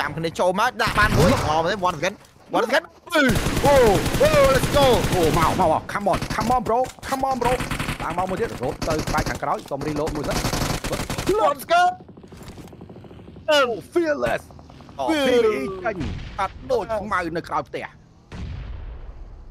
ចាំគ្នាចូលមកដាក់បានមួយអមែនវ៉ាន់ស្កិនវ៉ាន់ស្កិនអូអូ let's go អូមកមក come on come on bro come on bro ឡើងមកមួយទៀតរត់ទៅផ្នែកខាងក្រោយសុំរីឡូតមួយសិន let's go អូ fearless អូ PVE ចាញ់អត់ដូចខ្មៅនៅក្រោយផ្ទះ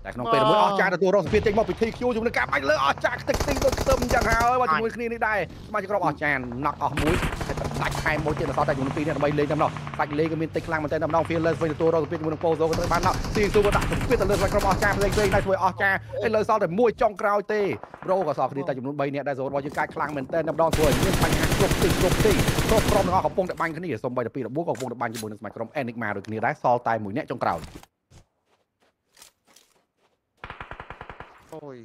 តែក្នុងពេលមួយអស់ចាទទួលរងសម្ពាធចេញមកពី TQ ជាមួយនឹងការបាច់លើអស់ចាទឹកទីដូចខ្ទឹមអញ្ចឹងហើយមកជាមួយគ្នានេះដែរសមាជិកក្រុមអស់ចាណក់អស់មួយហើយដាច់ខែមួយទៀតដល់តែជាមួយពីរនេះដើម្បីលេងតែម្ដងសាច់លេងក៏មានតិចខ្លាំងមែនទែនតែម្ដង fearless វិញទទួលរងសម្ពាធជាមួយនឹង Pozo ក៏ត្រូវបានណក់ទីស៊ូក៏ដាក់សម្ពាធទៅលើក្រុមអស់ចាផ្សេងៗដែរធ្វើអស់ចាឥឡូវសល់តែមួយចុងក្រោយទេ Bro ក៏សល់គ្នាតែចំនួន3នាក់ដែរសូនរបស់យើងកាចខ្លាំងមែនទែនតែម្ដងធ្វើឲ្យមានបញ្ហាគ្រប់ទីគ្រប់ទីគ្រប់ក្រុមទាំងអស់កំពុងតែបាញ់គ្នាសូម្បីតែពីរបួសក៏កំពុងតែបាញ់ជាមួយនឹងសមាជិកក្រុម Enigma ដូចគ្នាដែរសល់តែមួយនាក់ចុងក្រោយ យ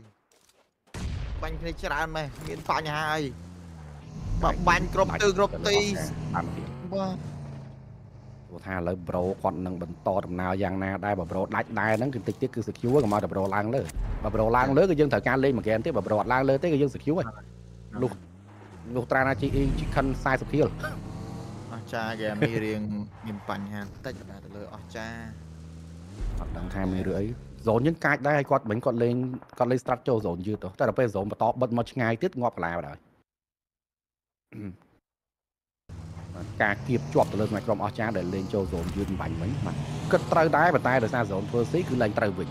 បាញ់គ្នាច្រើនម៉េះមានបញ្ហាអីបើបាញ់គ្រប់ទិសគ្រប់ទីតាមទៀតបាទព្រោះថាឥឡូវ Bro គាត់នឹងបន្តដំណើរយ៉ាងណាដែរបើ Bro ដាច់ដែរហ្នឹងគឺតិចទៀតគឺ secure ក៏មកតែ Bro ឡើងលើបើ Bro ឡើងលើគឺយើងត្រូវការលេងមួយហ្គេមទៀតបើ Bro អត់ឡើងលើទេគឺយើង secure ហើយលុះលុះត្រាណា GE Chicken 40 kill អស្ចារ្យហ្គេមនេះរៀងមានបញ្ហាតិចដែរទៅលើអស្ចារ្យអត់ដឹងថាមានឬអី zone យើងកាចដែរហើយគាត់មិញគាត់លេងគាត់លេង start ចូល zone យឺតទៅតែដល់ពេល zone បន្តបិទមកឆ្ងាយទៀតងាប់កន្លែបាត់ហើយបាទការគៀបជាប់ទៅលើស្មាច់ក្រុមអស់ចាដែលលេងចូល zone យឺតបាញ់មិញបាទគិតត្រូវដែរប៉ុន្តែដោយសារ zone ធ្វើស៊ីគឺឡើងត្រូវវិញ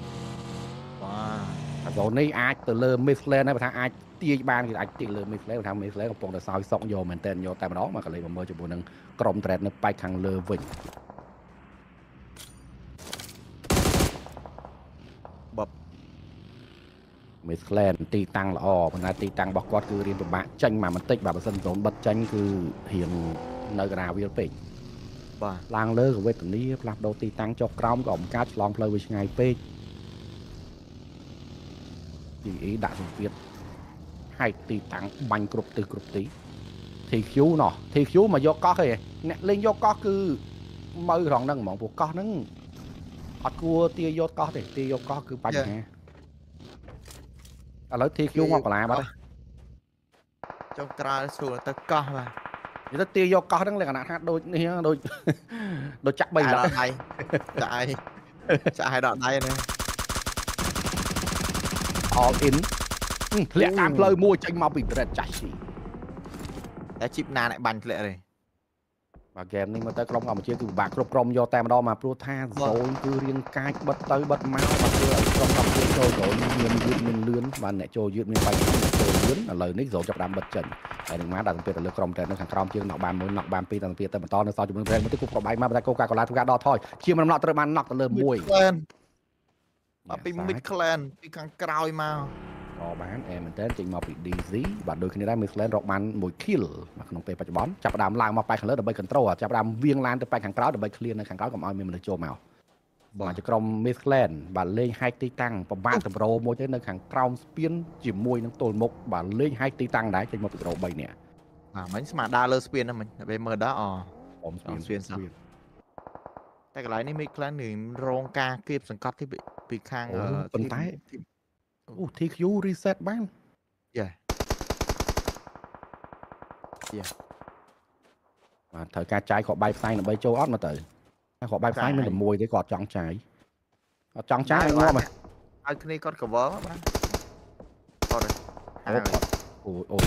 បាទអា zone នេះអាចទៅលើ Midland ដែរបើថាអាចទាញបានគឺអាចទាញលើ Midland បើថា Midland កំពុងតែសោយសុកយកមែនតើយកតែម្ដងមកកលេមកមើលជាមួយនឹងក្រុម threat នៅប៉ែកខាងលើវិញ បប Midland ទីតាំងល្អប៉ុន្តែទីតាំងរបស់គាត់គឺរៀនពិបាកចេញមកបន្តិចបាទបើសិន zone បិទចេញគឺរៀងនៅកណ្ដាលវាលពេកបាទឡើងលើក៏វេទនាផ្លាស់ប្ដូរទីតាំងចុះក្រោមក៏អំកាចឆ្លងផ្លូវវាឆ្ងាយពេក GE ដាក់សម្ពាធហែកទីតាំងបាញ់គ្រប់ទិសគ្រប់ទី TQ ណោះ TQ មកយកកោះទេអ្នកលេងយកកោះគឺមើរងហ្នឹងហ្មងពួកកោះហ្នឹងអត់គួរទាយកកោះទេទាយកកោះគឺបញ្ហា ឥឡូវ TQ មកកន្លាបាត់ហើយចុងក្រោយស្រួលទៅកោះបាទនិយាយទៅទាយកកោះហ្នឹងលក្ខណៈថាដូចនេះដូចដូចចាក់បីដឡាកដៃចាក់ឯងចាក់ឲ្យដកដៃនេះ all in ហឹមធ្លាក់តាមផ្លូវមួយចេញមកពី Dread ចាស់ស៊ីតែជីបណាអ្នកបាញ់ធ្លាក់ទេ បាទហ្គេមនេះមើលទៅក្រុមកម្ពុជាគឺពិបាកគ្រប់ក្រុមយកតែម្ដងមកព្រោះថា zone គឺរៀងកាចបិទទៅបិទមកបាទធ្វើឲ្យក្រុមកម្ពុជាចូល zone មានយឺតមានលឿនបាទអ្នកចូលយឺតមានបញ្ហាអ្នកចូលលឿនឥឡូវនេះ zone ចាប់ផ្ដើមបិទចេញហើយនឹងមកដាក់សម្ពាធទៅលើក្រុមតែនៅខាងក្រោមជាងណក់បានមួយណក់បានពីរតែសម្ពាធទៅបន្តនៅសល់ជាមួយនឹង Dread មួយទៀតគូប្របាយមកតែកូកាកូឡាធ្វើការដកថយជាមិនដំណក់ត្រូវបានណក់ទៅលើមួយក្លែនមកពី mid clan ពីខាងក្រោយមក ក៏បានអែមែនតើចេញមកពី DZ បាទដូចគ្នាដែរ Michelin រកបាន1 kill បាទក្នុងពេលបច្ចុប្បន្នចាប់ផ្ដើមឡើងមកប៉ែកខាងលើដើម្បី control ចាប់ផ្ដើមវៀងឡានទៅប៉ែកខាងក្រោយដើម្បី clear នៅខាងក្រោយកុំឲ្យមានមនុស្សចូលមកបាទជាក្រុម Michelin បាទលេង high ទីតាំងប្រមាណតម្រោមួយទៅនៅខាងក្រោមស្ពានជាមួយនឹងទល់មុខបាទលេង high ទីតាំងដែរចេញមកពីក្រោ3នាក់បាទមិញស្មាដើរលើស្ពានហ្នឹងមិញតែពេលមើលដល់អអមស្ពានស្ពានសោះតែកន្លែងនេះ mid clan នឹងរងការគៀបសង្កត់ទីពីពីខាងអូអឺប៉ុន្តែទីម អូ TQ reset បាន Yeah. បាទត្រូវការចាយគ្រាប់បាយផ្សាយដើម្បីចូលអត់មកទៅតែគ្រាប់បាយផ្សាយមានតែមួយទេគាត់ចង់ចាយអត់ចង់ចាយងាប់ហ៎ឲ្យគ្នាគាត់ cover មកបាទគាត់ហើយអូអូ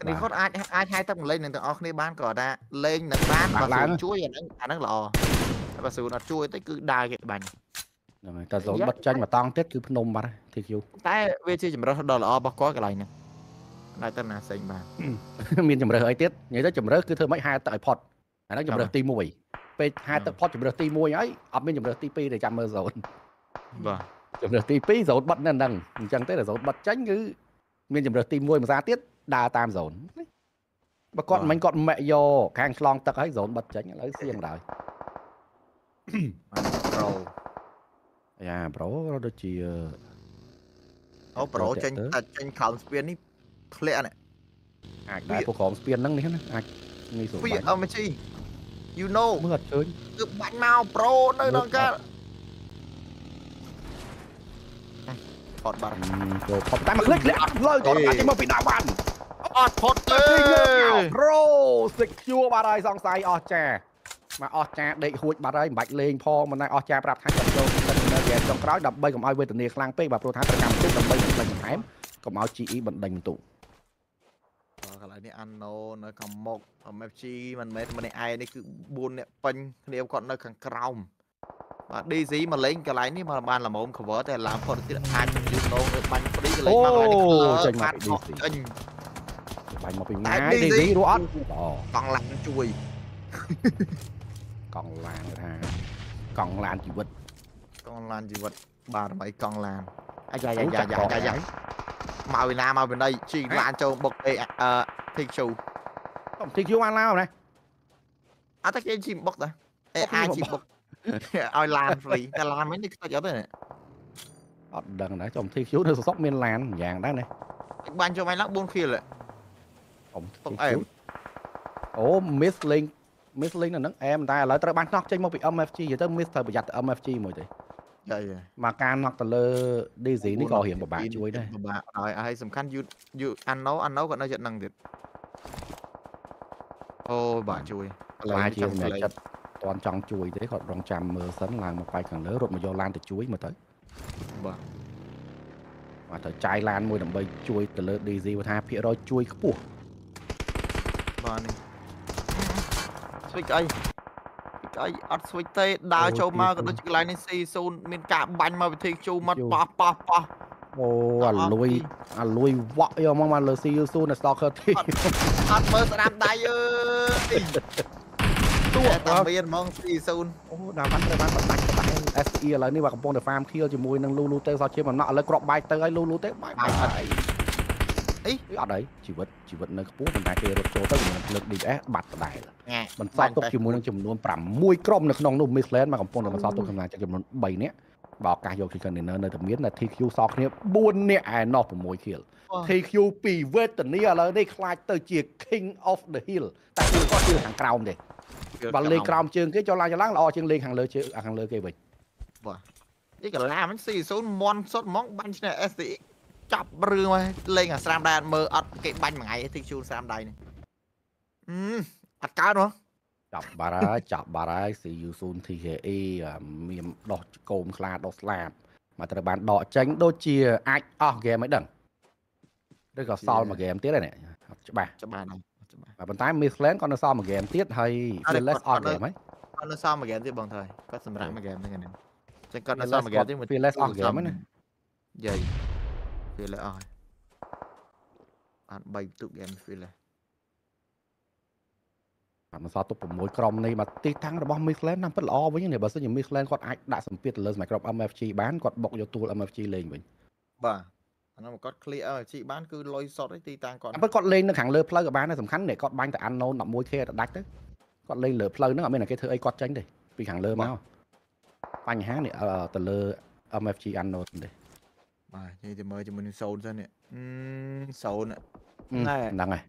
គ្នាគាត់អាចអាចហៅទឹកលេងនឹងទាំងអស់គ្នាបានក៏ថាលេងនឹងបានបើសួនជួយអាហ្នឹងអាហ្នឹងល្អតែបើសួនអត់ជួយតិចគឺដើរគេបាញ់ ហ្នឹងហើយតែសូនបិទចាញ់មកតង់ទៀតគឺភ្នំបាត់ហើយ TQ តែវាជាចម្រោះដ៏ល្អរបស់គាត់កន្លែងហ្នឹងដល់ទៅណាសេងបានមានជំរើសអីទៀតនិយាយទៅជំរើសគឺធ្វើម៉េចហែទឹកឲ្យផុតអាហ្នឹងជំរើសទី1ពេលហែទឹកផុតជំរើសទី1ហើយអត់មានជំរើសទី2ទេចាំមើលសូនបាទជំរើសទី2សូនបិទនៅហ្នឹងអញ្ចឹងទេតែសូនបិទចាញ់គឺមានជំរើសទី1ភាសាទៀតដើរតាមសូនបើគាត់មិនគាត់មាក់យកខាងឆ្លងទឹកហើយសូនបិទចាញ់ឥឡូវសៀងដែរប្រូ យ៉ាប្រូរត់ដូចជាអូប្រូចេញតែចេញក្រោមស្ពាននេះធ្លាក់នេះអាចដែរពួកក្រោមស្ពានហ្នឹងនេះណាអាចងាយស្រួលវាអមជី you know មើលអត់ឃើញគឺបាញ់មកប្រូនៅក្នុងកាថតបាត់ចូលផុតតែមកភ្លេចលែអត់លើថតបាត់ចេញមកពីដៅបានអត់ផុតទេប្រូសិកជួបាត់ហើយសង្ស័យអស់ចាមកអស់ចាដេកហួចបាត់ហើយមិនបាច់លេងផងមិនណាអស់ចាប្រាប់ថាចូល ទៅនៅហ្គេមចុងក្រោយដើម្បីកុំឲ្យវេទនាខ្លាំងពេកបាទព្រោះថាប្រកម្មទុកដើម្បីបំពេញបន្ថែមកុំឲ្យ GE បណ្ដេញបន្ទុកកន្លែងនេះអាណូនៅខាងមុខ MFG មិនមែនម្នាក់ឯងនេះគឺ4នាក់ពេញគ្នាគាត់នៅខាងក្រោមបាទ DC មកលេងកន្លែងនេះមកបានល្មម cover តែឡើងផុតទៀតអាចយូរណងទៅបាញ់ព្រីកន្លែងមកកន្លែងនេះចេញមកខាត់ពីមក DC ចេញបាញ់មកពីតែណា DC DC រស់អត់អូកង់ឡានជួយកង់ឡានគេថាកង់ឡានជីវិត កង់ឡានជីវិតបាទដើម្បីកង់ឡានអាយ៉ាយ៉ាអូយ៉ាចាក់កង់យ៉ាយ៉ាហើយមកពីណាមកពីណីជីកឡានចូលបុកអេអឺធីកជូខ្ញុំទីខ្ញុំបានឡាវណាអត់តែគេជីបុកតាអេអាចជីបុកឲ្យឡាន free តែឡានមិននេះខ្ទេចអត់ទេអត់ដឹងដែរខ្ញុំទីខ្ញុំនៅសសក់មានឡានយ៉ាងដែរណាបាញ់ចូលមកឡើង4 kill ខ្ញុំទុកទីអែមអូ miss link miss link នៅហ្នឹងអែមតែឥឡូវត្រូវបាន knock ចេញមកពី MFG យទៅ miss ត្រូវប្រយ័ត្នទៅ MFG មួយទេ យាយមកការ knock ទៅលើ DZ នេះក៏រៀងពិបាកជួយដែរពិបាកហើយហើយសំខាន់យូយូអាណូអាណូក៏នៅចិត្តនឹងទៀតអូបាទជួយកខ្លាចជាសម្រាប់ចិត្តតន់ចង់ជួយទេគាត់រងចាំមើលសិនឡើងមកបែកខាងលើរត់មកយកឡានទៅជួយមើលទៅបាទបាទទៅចាយឡានមួយដើម្បីជួយទៅលើ DZ ព្រោះថាភាគរយជួយខ្ពស់បាទនេះស្វិចអីស្វិច អីអត់ស្វិចទេដើរចូលមកក៏ដូចជាកន្លែងនេះ C0 មានការបាញ់មកវិធីជូមកប៉ះប៉ះប៉ះអូអាលួយអាលួយវក់យកមកមកលើ CU ស៊ូនៅ Stalker T អត់មើលស្ដាប់ដៃអើយទួតែមានហ្មង C0 អូដល់បានត្រូវបានបដាច់បដាច់ SE ឥឡូវនេះបាទកំពុងតែ farm kill ជាមួយនឹង Lulu ទៅសោះជាបំណក់ឥឡូវគ្រាប់បែកទៅហើយ Lulu ទៅបែកបែកអត់អី អីអត់អីជីវិតជីវិតនៅខ្ពស់ប៉ុន្តែគេរត់ចូលទៅជាមួយនឹងភ្លើក DS បាត់ដដែលញ៉ាបន្សល់ទុកជាមួយនឹងចំនួន6ក្រុមនៅក្នុងនោះ Missland មកកំពុងតែបន្សល់ទុកចំណាយចំនួន3នាក់បើឱកាសយក Chicken Dinner នៅតែមានតែ TQ សល់គ្នា4នាក់ឯណោះ6 kill TQ ពីវេទនីឥឡូវនេះខ្លាចទៅជា King of the Hill តែគឺគាត់ជឿខាងក្រោមទេបើលេងក្រោមជើងគេចូលឡើងចឡើងល្អជាងលេងខាងលើជើងខាងលើគេវិញនេះកន្លាមិន C0 មន់សុតហ្មងបាញ់ឈ្នះ STX ចាប់រឿងមកលេងអាស្រាមដែរមើលអត់គេបាញ់មួយថ្ងៃទីជូនស្រាមដៃនេះអឺអត់កើតហ៎ចាប់បាត់ហើយចាប់បាត់ហើយ CU soon TKE មានដោះកោមខ្លាដោះស្លាបមកត្រូវបានដកចេញដូចជាអាចអស់ហ្គេមមិនដឹងឬក៏សល់មួយហ្គេមទៀតហ្នឹងអត់ច្បាស់ច្បាស់ណាស់ច្បាស់បាទប៉ុន្តែ Missland គាត់នៅសល់មួយហ្គេមទៀតហើយអត់ទេ Fearless អគាត់ត់ហ្គេមហើយគាត់នៅសល់មួយហ្គេមទៀតបងថយគាត់សម្រាប់មួយហ្គេមហ្នឹងហ្នឹងចឹងគាត់នៅសល់មួយហ្គេមទៀត Fearless អស់ហ្គេមហ្នឹងណាយាយ Fearless អស់ហើយបាន3បន្ទុកហ្គេម Fearless បាទមិនសល់ទុក6ក្រុមនេះមកទីតាំងរបស់ Missland ណាស់ពិតល្អវិញនេះបើសិនជា Missland គាត់អាចដាក់សម្ពាធទៅលើសម័យក្រុម MFG បានគាត់បុកយកទូល MFG លេងវិញបាទអានោះគាត់ clear អើជីបានគឺលុយសុតឯទីតាំងគាត់តែពិតគាត់លេងនៅខាងលើផ្លូវក៏បានដែរសំខាន់នេះគាត់បាញ់តែ unknown 11k ទៅដាច់ទៅគាត់លេងលើផ្លូវហ្នឹងអត់មានតែគេធ្វើអីគាត់ចេញទេពីខាងលើមកបញ្ហានេះអឺទៅលើ MFG unknown ទេ បាទនិយាយទៅមើលជាមួយនឹងសូនសិននេះអឺសូនណែហ្នឹងហើយ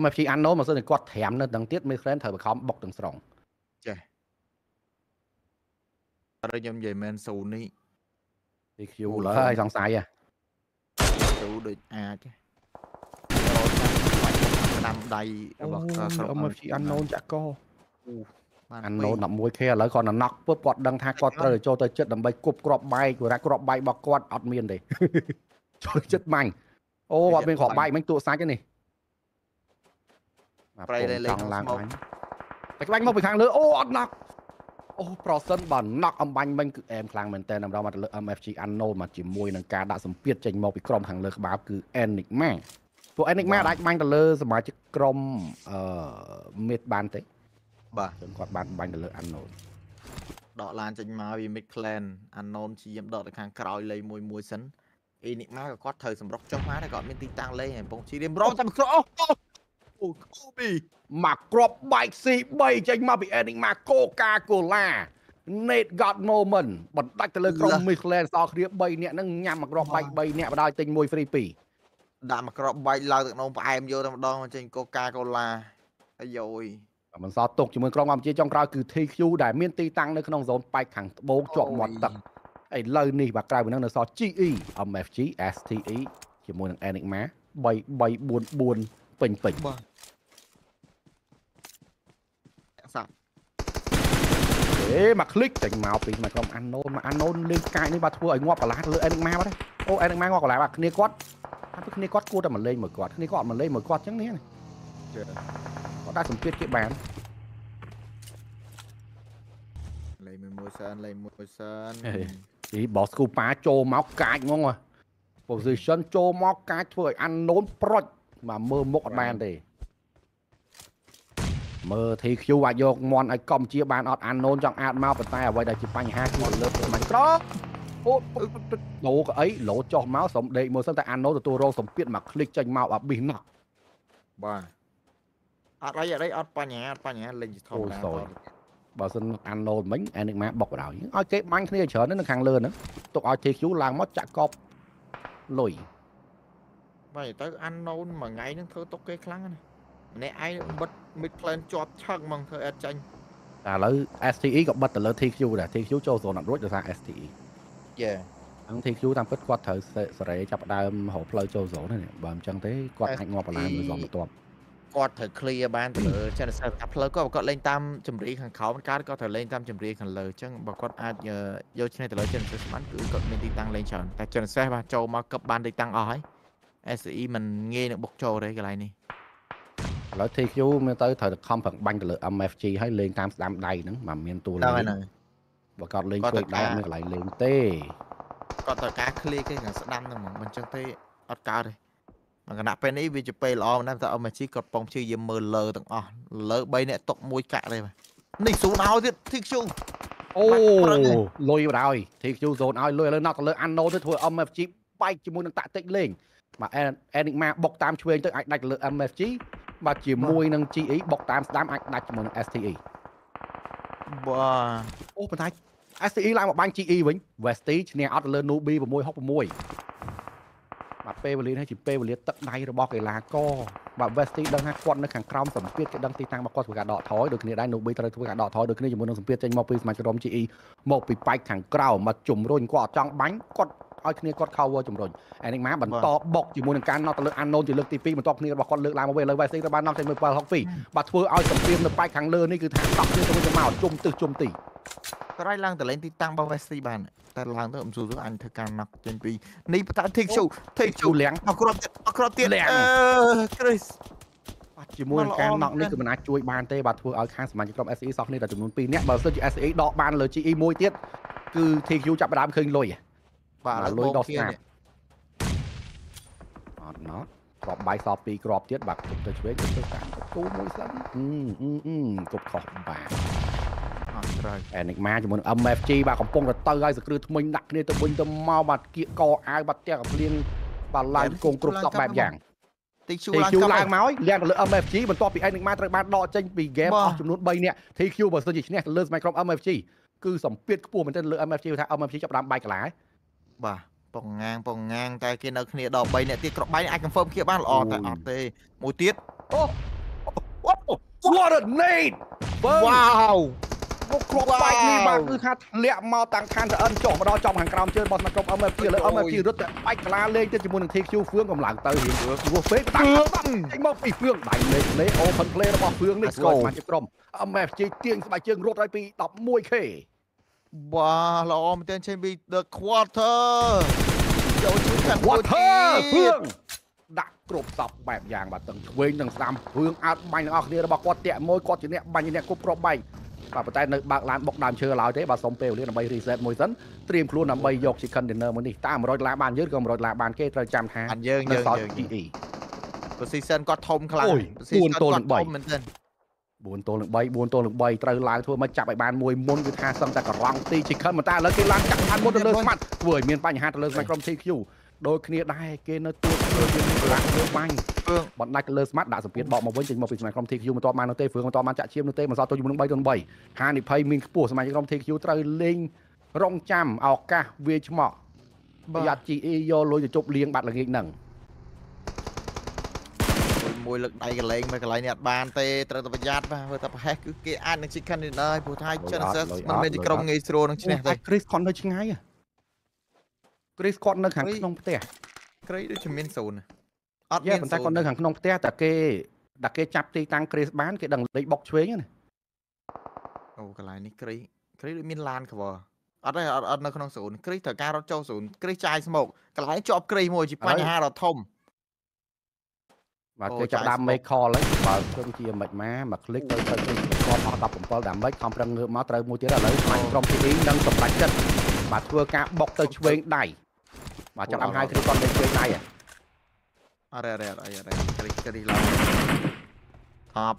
MFG unknown មកសិនតែគាត់ត្រាំនៅដល់ទៀត Missland ត្រូវបង្ខំបុកទាំងស្រុងអត់ខ្ញុំនិយាយមែនសូននេះ TQ ឡើយហើយសង្ស័យហ៎ទូដូចអាចតាមដៃរបស់ក្រុម MFG unknown ចាក់កបា ន unknown 11k ឥឡូវគាត់ណក់ពុបគាត់ដឹងថាគាត់ត្រូវចូលទៅចិត្តដើម្បីគប់គ្រាប់បែកគាត់ថាគ្រាប់បែករបស់គាត់អត់មានទេចូលចិត្តមាញ់អូអត់មានគ្រាប់បែកមិញទួសាច់ទេនេះប្រៃលេងចង់ឡើងបាញ់តែក្បាញ់មកពីខាងលើអូអត់ណក់អូប្រសិនបើណក់អំបាញ់មិញគឺអែមខ្លាំងមែនតើតម្រូវមកទៅលើ MFG unknown មកជាមួយនឹងការដាក់សម្ពាធចេញមកពីក្រុមខាងលើក្បាលគឺ Enigma ពួក Enigma អាចបាញ់ទៅលើសមាជិកក្រុមអឺ mid បានទេ បាទចឹងគាត់បានបាញ់ទៅលើ unknown ដកឡានចេញមកវា mid clan unknown ជាមដកទៅខាងក្រោយលេងមួយមួយសិនអេនិកម៉ាក៏គាត់ត្រូវសម្រុកចុះមកដែរគាត់មានទីតាំងលេងហើយបងជីរៀមរងតែក្រអូអូគូប៊ីមកគ្រាប់បែក C3 ចេញមកពី Enigma Coca Cola Nate got moment បណ្ដាច់ទៅលើក្រុម Michelin សល់គ្នា3នាក់ហ្នឹងញ៉ាំមកគ្រាប់បែក3នាក់បដ ாய் ទិញមួយ free 2ដាក់មកក្របបែកឡើងទឹកនោមផ្អែមយកតែម្ដងចេញកូកាកូឡាអាយយ មិនសល់ទុកជាមួយក្រុមកម្ពុជាចុងក្រោយគឺ TQ ដែលមានទីតាំងនៅក្នុងហ្សូនប៉ែកខាងត្បូងជាប់មាត់ទឹកឥឡូវនេះបាទក្រៅពីហ្នឹងនៅសល់ GE MFG STE ជាមួយនឹង Enigma 3 3 4 4ពេញពេញ បាទសាប់ អេមកคลิกចេញមកពីមកក្រុមអាណូនមកអាណូនលេងកាយនេះបាទធ្វើឲ្យងាប់កន្លះទៅលើអេនិកម៉ាបាត់អូអេនិកម៉ាងាប់កន្លះបាទគ្នាគាត់ថាពីគ្នាគាត់គួរតែមកលេងមួយគាត់គ្នាគាត់អត់មកលេងមួយគាត់ចឹងនេះ គាត់ដាក់សម្ពាធគេបាន លេងមួយមួយសិនលេងមួយមួយសិន អីបោះស្គូប៉ាចូលមកកាចហ្មង position ចូលមកកាចធ្វើឲ្យអាណូនប្រុចមកមើលមុខអត់បានទេមើល TQ អាចយកមន់ឲ្យកំជាបានអត់អាណូនចង់អាតមកប៉ុន្តែអ្វីដែលជាបញ្ហាគឺលើស្មាញ់ក្រអូលោក៏អីលោចុះមកសំដេកមើលសិនតែអាណូនទទួលរងសម្ពាធមកคลิกចេញមកអាប៊ីសណោះ បាទ អត់អីអត់អីអត់បញ្ហាអត់បញ្ហាលេងជាធម្មតាអូយបើសិនអាណូនមិញអានិកម៉ាបុកបដ ாய் ឲ្យគេបាញ់គ្នាច្រើននៅខាងលើហ្នឹងទុកឲ្យ TQ ឡើងមកចាក់កប់លុយបាទទៅអានណូនមួយថ្ងៃហ្នឹងធ្វើទុកគេខ្លាំងណាស់ម្នាក់ឯងបិទ mid plan ជាប់ឆឹកហ្មងធ្វើអត់ចាញ់តែឥឡូវ STE ក៏បិទទៅលើ TQ ដែរ TQ ចូលហ្សូនអត់រួចដោយសារ STE យេហ្នឹង TQ តាមពិតគាត់ត្រូវសេសេរីចាប់ផ្ដើមរកផ្លូវចូលហ្សូនហ្នឹងបើមិនចឹងទេគាត់អាចងាប់បន្លាយមួយសងបន្ទាប់ គាត់ត្រូវ clear បានទៅលើចិនសិស្សថាផ្លូវគាត់បើគាត់លេងតាមចម្រៀងខាងក្រោមកើតគាត់ត្រូវលេងតាមចម្រៀងខាងលើអញ្ចឹងបើគាត់អាចយកឈ្នះទៅលើចិនសិស្សបានគឺគាត់មានទីតាំងលេងច្រើនតែចិនសិស្សបាទចូលមកកឹបបានទីតាំងអស់ហើយ SE មិនងាយនឹងបុកចូលទេកន្លែងនេះឥឡូវ TQ មើលទៅត្រូវតែខំប្រឹងបាញ់ទៅលើ MFG ហើយលេងតាមស្ដាំដៃហ្នឹងមិនមានទូហ្នឹងលេហើយងហ្នឹងបើគាត់លេងគាត់ជួយដៃត្រូវអត់ការមានកន្លែងលេងទេគាត់ត្រូវការ clear គេខាងស្ដាំហ្នឹងហ្មងមិនអញ្ចឹងទេអត់កើតទេមក គណៈពេលនេះវាជាពេលល្អណាស់តែ MG គាត់ពងព្យាយាមមើលលើទាំងអស់លើ3នាក់ຕົកមួយកាក់ទេបាទនេះស៊ូនឲ្យទៀត TQ អូបាច់ប្រឹងទេលុយបដ ாய் TQ ហ្សូនឲ្យលុយឥឡូវណាត់ទៅលើ Anno ទៅធ្វើ MFG បែកជាមួយនឹងតាក់ទិកលេងបាទ Enigma បុកតាមឆ្វេងទៅអាចដាច់ទៅលើ MFG បាទជាមួយនឹង GE បុកតាមស្ដាំអាចដាច់ជាមួយនឹង STE បាទអូប៉ុន្តែ STE ឡើងមកបាញ់ GE វិញ Westy ឈ្នះអត់ទៅលើ Nubi 666 បាទពេលវេលានេះជាពេលវេលាទឹកដៃរបស់កីឡាករបាទ Westy ដឹងថាគាត់នៅខាងក្រោមសម្ពាធគេដឹងទីតាំងរបស់គាត់ធ្វើការដកថយដូចគ្នាដែរ Nubi ត្រូវធ្វើការដកថយដូចគ្នាជាមួយនឹងសម្ពាធចេញមកពីសមាជិកក្រុម GE មកពីបែកខាងក្រោមមកជំរុញគាត់អត់ចង់បាញ់គាត់ឲ្យគ្នាគាត់ cover ជំរុញ Enigma បន្តបុកជាមួយនឹងការណត់ទៅលើ Unknown ជាលើកទី2បន្ទាប់គ្នារបស់គាត់លើកឡើងមកវិញឥឡូវ Westy ត្រូវបានណត់ចេញមួយ762បាទធ្វើឲ្យសម្ពាធនៅបែកខាងលើនេះគឺថាដកគ្នាទៅវិញទៅមកជុំទឹះជុំទី ក្រោយឡើងតលេងទីតាំងរបស់ Westy បានតែឡើងទៅអំសួរទៅអញធ្វើការណក់ចេញពីនេះបតា TQ TQ ជូលៀងអក្រត់ទៀតអក្រត់ទៀតលៀងអឺ Chris បាទជាមួយនឹងការណក់នេះគឺមិនអាចជួយបានទេបាទធ្វើឲ្យខាងសមាជិកក្រុម SE សោះគ្នាតែចំនួន2នាក់បើសិនជា SE ដកបានលើ GE មួយទៀតគឺ TQ ចាប់ផ្ដើមឃើញលុយបាទបាទលុលុយយដដកកស្ស្នានាប់ប់អត់ណោះគ្រាប់បាយសល់2គ្រាប់ទៀតបាទគប់ទៅឆ្វេងគប់ទៅស្ដាំគប់គូមួយសិនអឺអឺអឺគប់ខុសបាទអ ត់ត្រូវ Enigma ជាមួយនឹង MFG បាទកំពុងតែទៅឲ្យសង្គ្រឹះថ្មិញដាក់គ្នាទៅវិញទៅមកបាទគៀកកអាវបាទផ្ទះកំភ្លៀងបាទឡើងគង់គ្រប់សពបែបយ៉ាង TQ TQ ឡើងឡើងមកហើយលាងទៅលើ MFG បន្ទាប់ពី Enigma ត្រូវបានដកចេញពី game បាទអស់ចំនួន3នាក់ TQ បើសិនជាឈ្នះទៅលើស្មៃក្រុម MFG គឺសម្ពាធខ្ពស់មែនទែនលើ MFG ថា MFG ចាប់ផ្ដើមបែកកន្លែបាទប៉ងងាងប៉ងងាងតែគេនៅគ្នាដល់3នាក់ទៀតក្របបែកអាច confirm គ្នាបានល្អតែអត់ទេមួយទៀតអូ What a nade បើ វ៉ាវមកគ្រាប់បែកនេះបាទគឺថាធ្លាក់មកតាំងខានទៅអិនចុះមកដល់ចំខាងក្រោមជើងរបស់ស្មៃក្រុម MFG ឥឡូវ MFG រត់តែបែកកន្លាលេងទៅជាមួយនឹង TQ ហ្វឿងកំឡើងទៅរៀងព្រោះពេកដាក់ចេញមកពីហ្វឿងដៃលេខលេ open play របស់ហ្វឿងនេះ Let's ធ្វើ go ឲ្យសមាជិកក្រុម MFG ទាញស្បែកជើងរត់ឲ្យពី 11k បាទល្អមែនទែនចេញពី the quarter ចូលជួយខាង Water ហ្វឿងដាក់គ្រប់សពបែបយ៉ាងបាទទាំងឆ្វេងទាំងស្ដាំហ្វឿងអត់បាញ់ទាំងអស់គ្នារបស់គាត់តាក់មួយគាត់ជាអ្នកបាញ់ជាអ្នកគប់គ្រាប់បែក បាទប៉ុន្តែនៅបើកឡានបុកដើមឈើឡើយទេបាទសុំពេលវេលាដើម្បី reset មួយសិនត្រៀមខ្លួនដើម្បីយក chicken dinner មួយនេះតាម100ដុល្លារបានយើងឬក៏100ដុល្លារបានគេត្រូវចាំថាអានយើងនៅយើងសល់យើង GE position គាត់ធំខ្លាំងអូយ position 4ទល់នឹងគាត់3ធំមែនទែន4ទល់នឹង3 4ទល់នឹង3ត្រូវឡើងធ្វើមកចាប់ឲ្យបានមួយមុនគឺថាសឹងតែករង់ទី chicken ប៉ុន្តែឥឡូវគេឡើងចាក់បានមុនទៅលើស្មាត់ធ្វើឲ្យមានបញ្ហាទៅលើស្មាត់ក្រុម TQ ដូចគ្នាដែរគេនៅទួធ្វើជាកន្លះធ្វើបាញ់ហ្វឿងបណ្ដាច់ទៅលើស្មាត់ដាក់សម្ពាធបកមកវិញចេញមកពីសមាជិកក្រុម TQ មិនទាន់បាននោះទេហ្វឿងមិនទាន់បានចាក់ឈាមនោះទេមិនសល់ទៅជាមួយនឹង3ទៅ8ហានិភ័យមានខ្ពស់សមាជិកក្រុម TQ ត្រូវលេងរងចាំឱកាសវាឆ្មក់ប្រយ័ត្ន GE យកលុយទៅជប់លៀងបាត់ល្ងាចហ្នឹងមួយលើកដៃកលែងមកកន្លែងនេះអត់បានទេត្រូវតែប្រយ័ត្នបាទព្រោះតែប្រហែសគឺគេអាចនឹង chicken dinner ហើយព្រោះថា Genesis មិនមែនជាក្រុមងាយស្រួលនឹងឈ្នះទេតែ Chris គាត់នៅឆ្ងាយហ៎ Chris គាត់នៅខាង អុយ ក្នុងផ្ទះ ក្រៃដូចជាមានសូនអត់ យេ មាន ប៉ុន្តែ សូ គាត់ ន នៅខាងក្នុងផ្ទះតែគេតែគេចាប់ទីតាំង Chris បានគេដឹងលេខបុកឆ្វេងណា អូកន្លែងនេះក្រៃ គ្រីដូចមានឡាន cover អត់ទេអត់អត់នៅក្នុងศูនย์គ្រីត្រូវការរត់ចូលศูនย์គ្រីចាយស្មោកកន្លែងជាប់គ្រីមួយជាបញ្ហាដ៏ធំ បាទ អូ គេចាប់ ចាយ ដើម smoke make call ហើយបើគឹងជាមិនម៉ាមកคลิกទៅទៅទៅគាត់អស់17 damage ខំប្រឹងងើបមកត្រូវមួយទៀតឥឡូវស្មាច់ក្រុម TD នឹងសម្រេចចិត្តបាទធ្វើការបុកទៅឆ្វេងដៃ បាទចាប់ដើមហៅគ្រីគាត់ទៅឆ្វេងដៃហ៎អរេអរេអរេអរេគ្រីគ្រីឡើងអប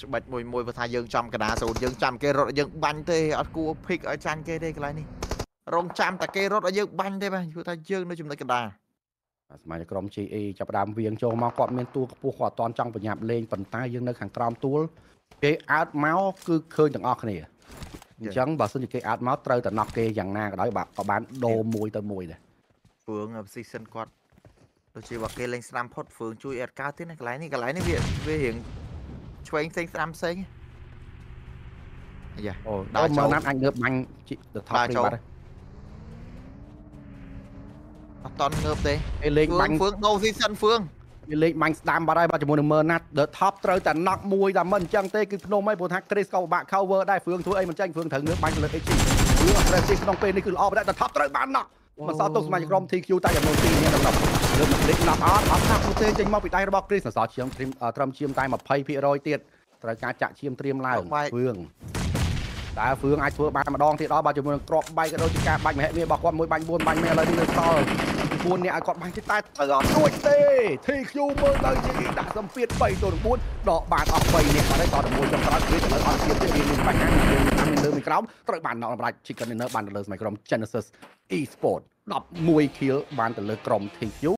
ច្បាច់មួយមួយបើថាយើងចំកណ្ដាលศูនย์យើងចាំគេរត់ឲ្យយើងបាញ់ទេអត់គួរ pick ឲ្យចាញ់គេទេកន្លែងនេះរងចាំតែគេរត់ឲ្យយើងបាញ់ទេបាទព្រោះថាយើងនៅចំណុចកណ្ដាលបាទសមាជិកក្រុម GA ចាប់ដើមវៀងចូលមកគាត់មានទួខ្ពស់គាត់អត់តន់ចង់ប្រញាប់លេងប៉ុន្តែយើងនៅខាងក្រោមទួលគេអើតមកគឺឃើញទាំងអស់គ្នាអញ្ចឹងបើសិនជាគេអើតមកត្រូវតែណក់គេយ៉ាងណាក៏ដោយបាទក៏បានដូរមួយទៅមួយដែរ ហ្វឿង position គាត់ដូចជាបើគេលេងស្ដាំផុតហ្វឿងជួយអត់កើតទេណាកន្លែងនេះកន្លែងនេះវាវារៀងឆ្វេងផ្សេងស្ដាំផ្សេងអាយ៉ាអូដើដើររចូលមើលណាត់អាចងើបបាញ់ជីទៅថប់ដើរព្រីចូលបាត់អត់តន់ងើបទេគេលេងហ្វឿបាងញ់ហ្វឿងដូរ position ហ្វឿងវាលេងបាញ់ស្ដាំបាត់ហើយបាត់ជាមួយនឹងមើលណាត់ The Top ត្រូវតែ knock មួយតែមិនអញ្ចឹងទេគឺភ្នំហើយព្រោះថា Chris ក៏ពិបាក cover ដែរហ្វឿងធ្វើអីមិនចាញ់ហ្វឿងត្រូវងើបបាញ់ទៅលើ HG ហ្វឿង aggressive ក្នុងពេលនេះគឺល្អប្រដែរ The Top ត្រូវបាន knock មិនសល់ទុកសមាជិកក្រុម TQ តែចំនួន2នេះដល់លើកមក Chris knock អត់អត់ knock នោះទេចេញមកពីដៃរបស់ Chris សរសល់ឈាមត្រឹមត្រឹមឈាមតែ20%ទៀតត្រូវការចាក់ឈាមត្រៀមឡើងហ្វឿងតើហ្វឿងអាចធ្វើបានម្ដងទៀតដល់បើជាមួយនឹងក្របបែកក៏ដូចជាការបាច់មហិមារបស់គាត់មួយបាញ់4បាញ់មេឥឡូវនេះនៅសល់4នាក់ឲ្យគាត់បាញ់ទៀតតែត្រូវអត់រួចទេ TQ មើលទៅជាដាក់សម្ពាធ3ទល់4ដកបានអស់3នាក់បាត់ហើយតទៅមួយចុងក្រោយវាឥឡូវអត់ទៀតទៀតមានបញ្ហាមា នតាមលើមីក្រោមត្រូវបានដល់អំរាច់ Chicken Dinner បានទៅលើស្មៃក្រុម Genesis Esport 11 kill បានទៅលើក្រុម TQ